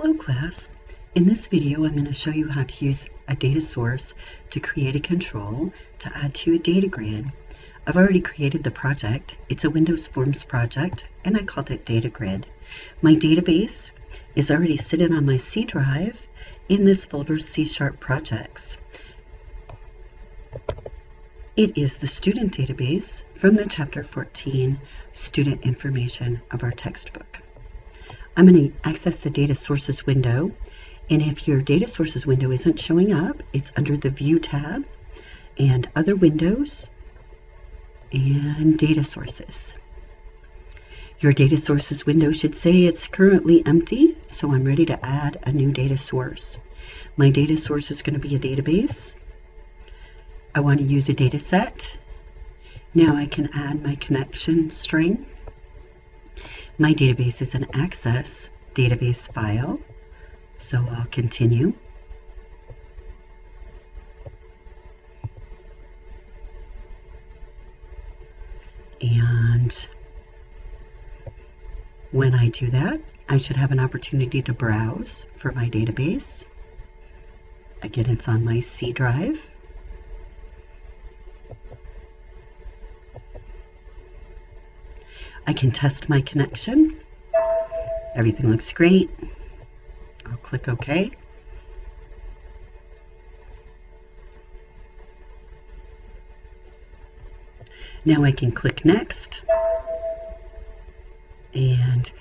Hello class. In this video I'm going to show you how to use a data source to create a control to add to a data grid. I've already created the project. It's a Windows Forms project and I called it Data Grid. My database is already sitting on my C drive in this folder C Sharp Projects. It is the student database from the Chapter 14 student information of our textbook. I'm going to access the data sources window. And if your data sources window isn't showing up, it's under the View tab and Other Windows and Data Sources. Your data sources window should say it's currently empty, so I'm ready to add a new data source. My data source is going to be a database. I want to use a data set. Now I can add my connection string. My database is an access database file, so I'll continue. And when I do that, I should have an opportunity to browse for my database. Again, it's on my C drive. I can test my connection. Everything looks great. I'll click OK. Now I can click Next. And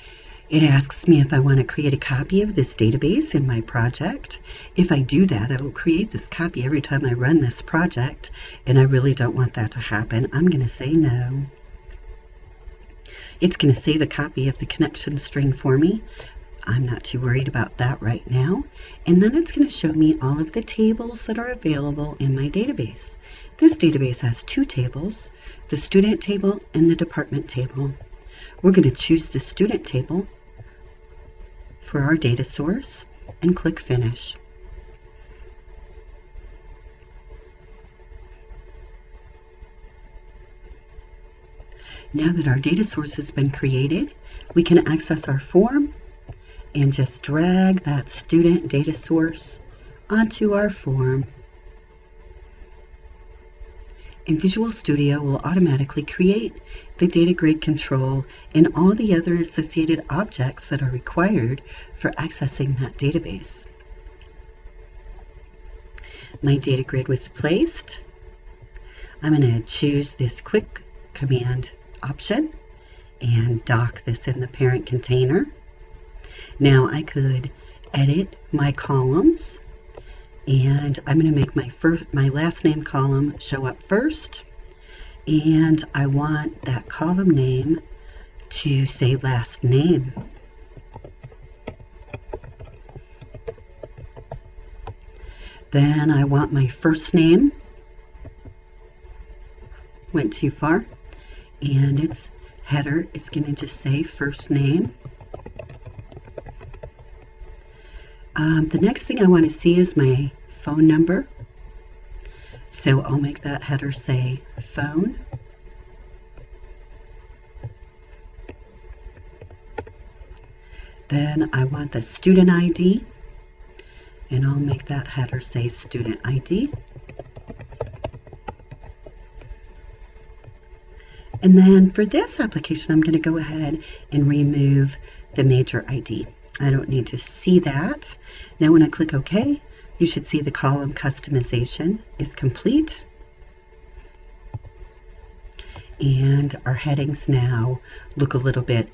it asks me if I want to create a copy of this database in my project. If I do that, it'll create this copy every time I run this project, and I really don't want that to happen. I'm going to say no. It's going to save a copy of the connection string for me. I'm not too worried about that right now. And then it's going to show me all of the tables that are available in my database. This database has two tables, the student table and the department table. We're going to choose the student table for our data source and click Finish. Now that our data source has been created, we can access our form and just drag that student data source onto our form. And Visual Studio will automatically create the data grid control and all the other associated objects that are required for accessing that database. My data grid was placed. I'm going to choose this quick command option and dock this in the parent container. Now I could edit my columns and I'm going to make my first my last name column show up first and I want that column name to say last name. Then I want my first name. Went too far and its header is going to just say first name. Um, the next thing I want to see is my phone number. So I'll make that header say phone. Then I want the student ID, and I'll make that header say student ID. And then for this application, I'm going to go ahead and remove the major ID. I don't need to see that. Now when I click OK, you should see the column customization is complete. And our headings now look a little bit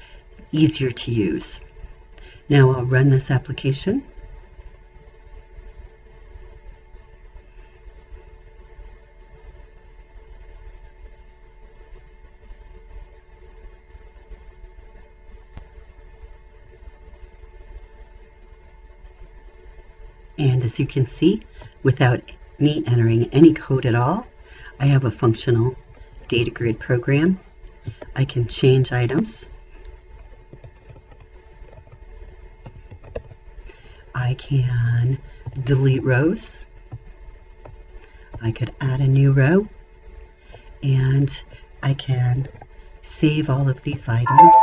easier to use. Now I'll run this application. And as you can see, without me entering any code at all, I have a functional data grid program. I can change items. I can delete rows. I could add a new row. And I can save all of these items.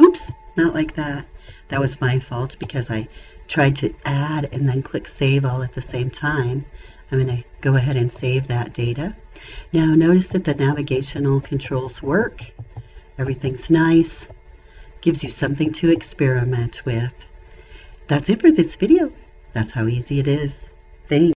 Oops, not like that. That was my fault because I tried to add and then click save all at the same time. I'm going to go ahead and save that data. Now notice that the navigational controls work. Everything's nice. Gives you something to experiment with. That's it for this video. That's how easy it is. Thanks.